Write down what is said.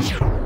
Bye.